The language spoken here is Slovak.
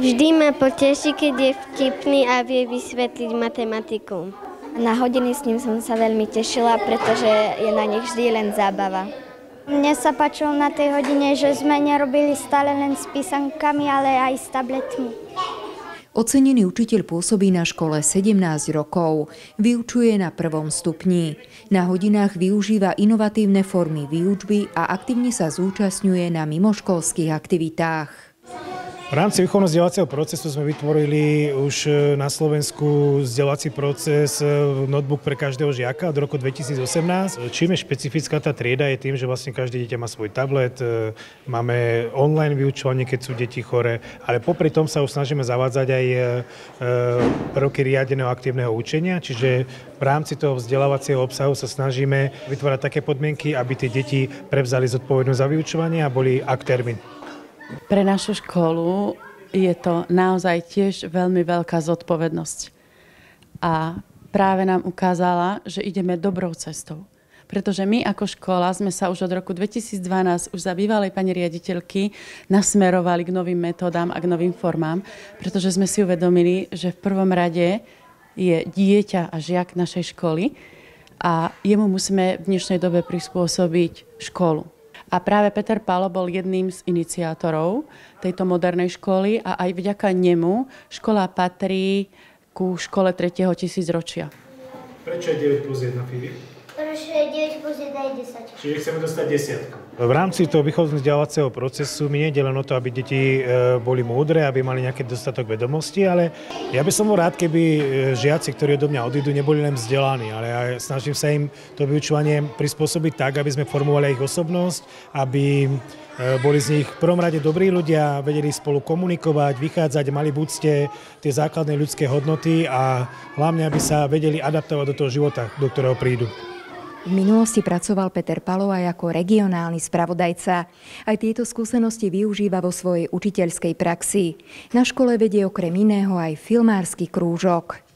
Vždy ma poteší, keď je vtipný a vie vysvetliť matematiku. Na hodiny s ním som sa veľmi tešila, pretože je na nich vždy len zábava. Mne sa páčilo na tej hodine, že sme nerobili stále len s písankami, ale aj s tabletmi. Ocenený učiteľ pôsobí na škole 17 rokov. Vyučuje na prvom stupni. Na hodinách využíva inovatívne formy výučby a aktívne sa zúčastňuje na mimoškolských aktivitách. V rámci výchovno-vzdelávacieho procesu sme vytvorili už e, na Slovensku vzdelávací proces e, notebook pre každého žiaka od roku 2018. Čím je špecifická tá trieda je tým, že vlastne každé dieťa má svoj tablet, e, máme online vyučovanie, keď sú deti chore, ale popri tom sa už snažíme zavádzať aj prvky riadeného aktívneho učenia, čiže v rámci toho vzdelávacieho obsahu sa snažíme vytvárať také podmienky, aby tie deti prevzali zodpovednosť za vyučovanie a boli aktérmi pre našu školu je to naozaj tiež veľmi veľká zodpovednosť. A práve nám ukázala, že ideme dobrou cestou. Pretože my ako škola sme sa už od roku 2012 už za bývalej pani riaditeľky nasmerovali k novým metódám a k novým formám, pretože sme si uvedomili, že v prvom rade je dieťa a žiak našej školy a jemu musíme v dnešnej dobe prispôsobiť školu. A práve Peter Palo bol jedným z iniciátorov tejto modernej školy a aj vďaka nemu škola patrí ku škole 3. tisícročia. Prečo je 9 plus 1, Filip? Pretože 9 plus 1 je 10. Čiže chceme dostať desiatku. V rámci toho výchovno vzdelávacieho procesu mi nie je len o to, aby deti e, boli múdre, aby mali nejaký dostatok vedomostí, ale ja by som bol rád, keby e, žiaci, ktorí do mňa odídu, neboli len vzdelaní, ale ja snažím sa im to vyučovanie prispôsobiť tak, aby sme formovali ich osobnosť, aby e, boli z nich v prvom rade dobrí ľudia, vedeli spolu komunikovať, vychádzať, mali v úcte tie základné ľudské hodnoty a hlavne, aby sa vedeli adaptovať do toho života, do ktorého prídu. V minulosti pracoval Peter Palo aj ako regionálny spravodajca. Aj tieto skúsenosti využíva vo svojej učiteľskej praxi. Na škole vedie okrem iného aj filmársky krúžok.